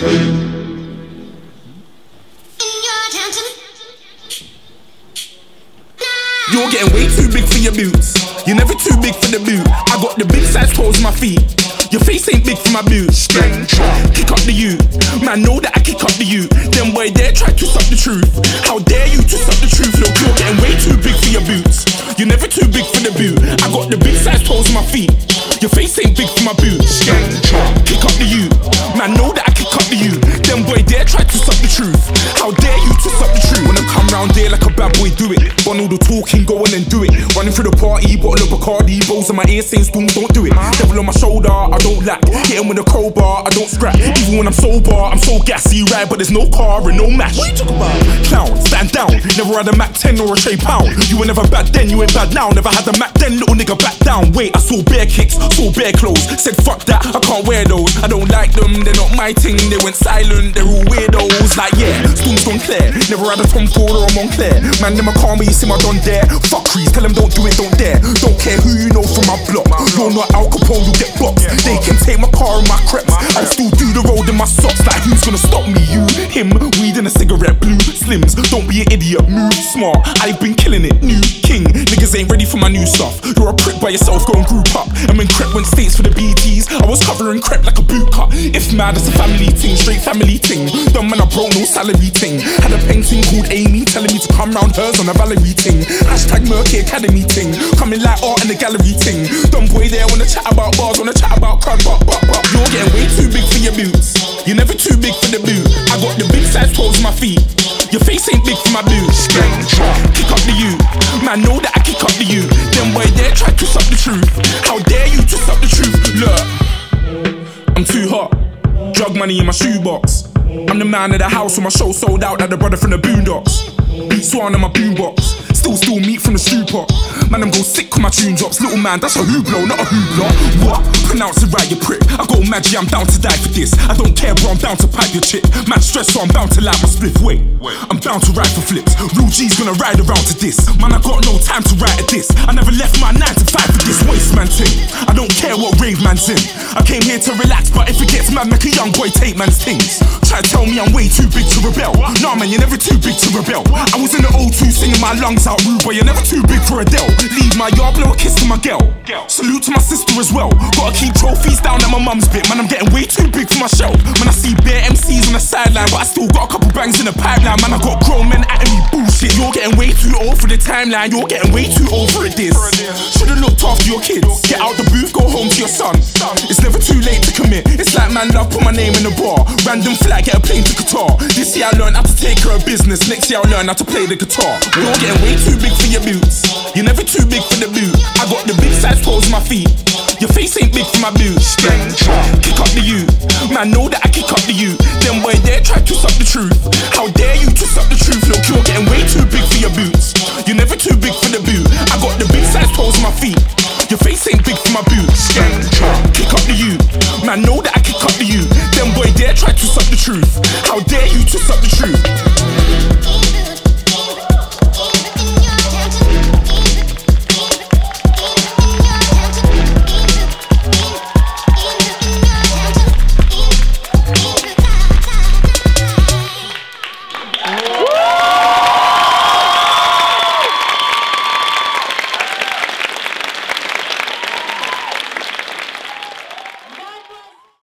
You're getting way too big for your boots. You're never too big for the boot. I got the big size toes on my feet. Your face ain't big for my boots. Kick up the you. Man, know that I kick up the you. Then boy dare try to suck the truth. How dare you to suck the truth? Look, you're getting way too big for your boots. You're never too big for the boot. I got the big size toes on my feet. Your face ain't big for my boots. Kick up the you. Man, know that through the party, bottle of Bacardi, rolls in my ear saying spoon, don't do it. Devil on my shoulder, I don't lack. Hit him with a crowbar, I don't scrap. Even when I'm sober, I'm so gassy, right? But there's no car and no match. What you talking about? Clown, stand down. Never had a Mac 10 or a Shay Pound. You were never bad then, you ain't bad now. Never had a Mac then, little nigga back down. Wait, I saw bare kicks, saw bare clothes. Said fuck that, I can't wear those. I don't like them, they're not my thing. They went silent, they're all weirdos. Like yeah, spoons. Never had a Tom Ford or a Moncler. Man, them a call me, you see my done there. Fuckeries, tell them don't do it, don't dare. Don't care who you know from my block. You're not Al Capone, you get boxed. They can take my car and my creps. I'll still do the road in my socks. Like who's gonna stop me? You, him, weed and a cigarette, blue slims. Don't be an idiot, move smart. I've been killing it, new king. Niggas ain't ready for my new stuff. You're a prick by yourself, go and group up. I'm in Crep went states for the BTs, I was covering Crep like a boot cut. If mad, it's a family thing, straight family thing. Dumb man, I broke no salary thing. Had a painting called Amy telling me to come round hers on a Valerie ting. Hashtag Merky Academy ting. Coming like art in the gallery ting. Dumb boy there wanna chat about bars, wanna chat about crud, but, but, but. You're getting way too big for your boots. You're never too big for the boot. I got the big size toes on my feet. Your face ain't big for my boots. Kick up the you. Man, know that I kick up the you. Then boy dare try to suck the truth. How dare you to suck the truth? Look, I'm too hot. Drug money in my shoebox. I'm the man of the house when my show sold out like the brother from the Boondocks. Beat swan in my boombox. Still, still meat from the stew pot. Man, I'm go sick with my tune drops. Little man, that's a hooplo, not a hoopla. What? Pronounce it right, you prick. I go magic, I'm down to die for this. I don't care, bro, I'm down to pipe your chick. Man, stress, so I'm bound to light my spliff. Wait, I'm bound to ride for flips. Real G's gonna ride around to this. Man, I got no time to write at this. I never left my 9 to 5 for this waste what rave man's in. I came here to relax, but if it gets mad, make a young boy take man's things. Try to tell me I'm way too big to rebel. Nah, man, you're never too big to rebel. I was in the O2 singing my lungs out rude, but you're never too big for Adele. Leave my yard, blow a kiss to my girl. Salute to my sister as well. Gotta keep trophies down at my mum's bit. Man, I'm getting way too big for my shelf. Man, I see bare MCs on the sideline, but I still got a couple bangs in the pipeline. Man, I got grown men bullshit. You're getting way too old for the timeline. You're getting way too old for this. Should've looked after your kids. Get out the booth, go home to your son. It's never too late to commit. It's like man, love put my name in the bar. Random flag, get a plane to Qatar. This year I learned how to take care of business. Next year I'll learn how to play the guitar. You're getting way too big for your boots. You're never too big for the boot. I got the big size toes on my feet. Your face ain't big for my boots. Kick up the you. Man, know that I kick up the you. Then boy dare try to suck the truth. How dare my boots. Kick up the you. Man, know that I kick up the you. Then boy dare try to suck the truth?